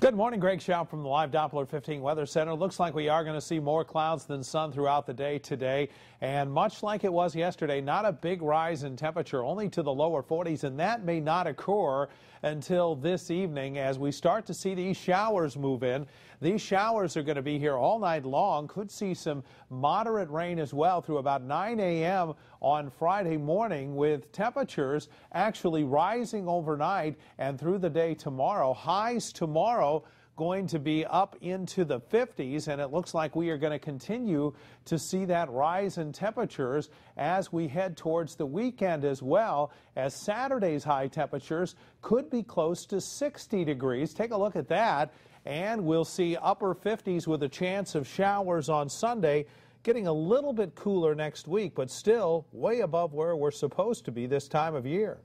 Good morning, Greg Schaub from the Live Doppler 15 Weather Center. Looks like we are going to see more clouds than sun throughout the day today. And much like it was yesterday, not a big rise in temperature, only to the lower 40s. And that may not occur until this evening as we start to see these showers move in. These showers are going to be here all night long. Could see some moderate rain as well through about 9 a.m. on Friday morning with temperatures actually rising overnight and through the day tomorrow. Highs tomorrow going to be up into the 50s, and it looks like we are going to continue to see that rise in temperatures as we head towards the weekend as well, as Saturday's high temperatures could be close to 60 degrees. Take a look at that, and we'll see upper 50s with a chance of showers on Sunday. Getting a little bit cooler next week, but still way above where we're supposed to be this time of year.